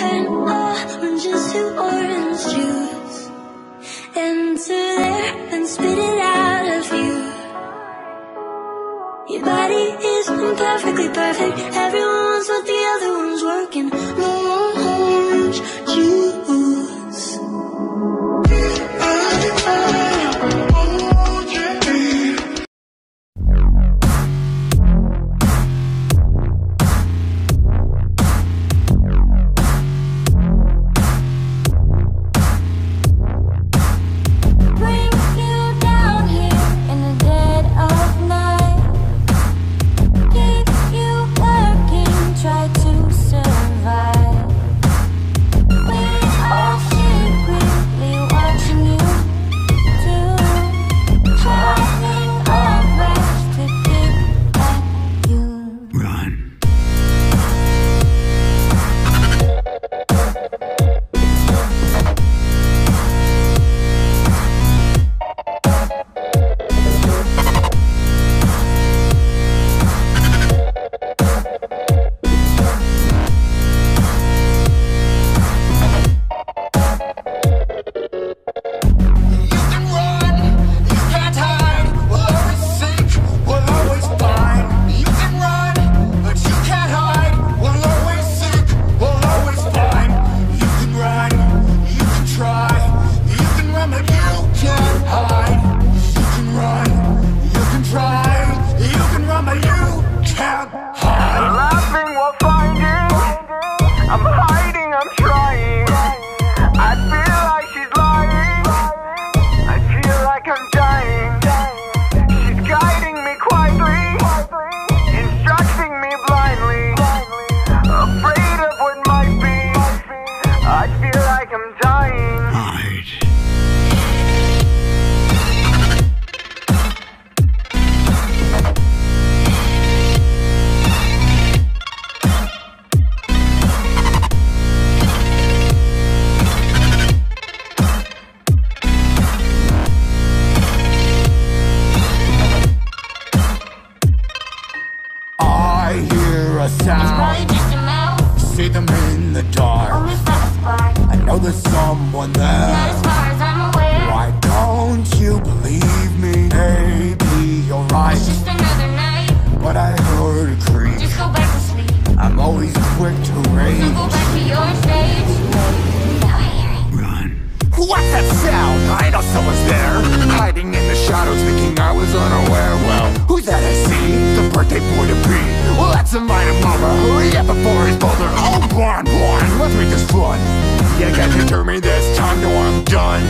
turn oranges to orange juice. Enter there and spit it out of you. Your body is imperfectly perfect. Everyone's what the other one's working I hear a sound. See them in the dark. I know there's someone there. Why don't you believe me? Maybe you're right, but I heard a creak. I'm always quick to rage. Run. What's that sound? I know someone's there. Hiding in the shadows, thinking I was Well, let's invite him. Hurry up before he's bolder. Oh, blonde, blonde, let's make this fun. You got to turn me this time, no, I'm done.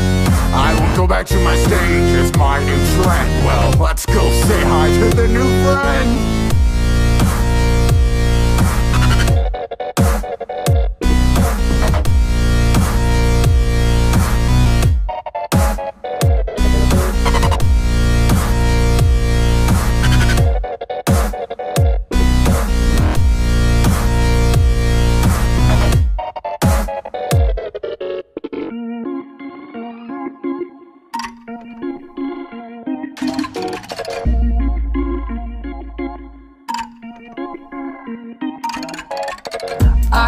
I won't go back to my stage, it's my new trend. Well, let's go say hi to the new friend.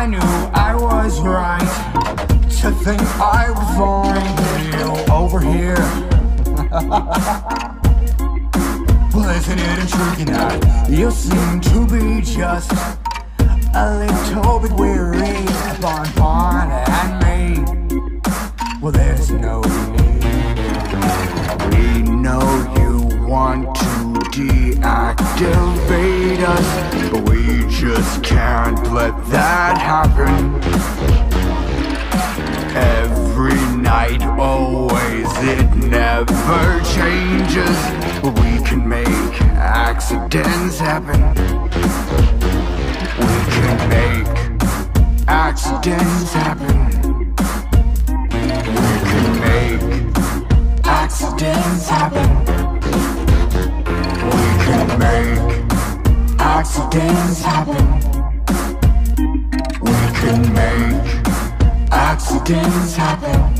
I knew I was right to think I was you over here. well, isn't it intriguing that you seem to be just a little bit weary upon Bon and me? Well, there's no need. We know you want to deactivate us, but we just can't let that happen. Every night, always, it never changes. We can make accidents happen. We can make accidents happen. We can make accidents happen. Accidents happen. We can make accidents happen.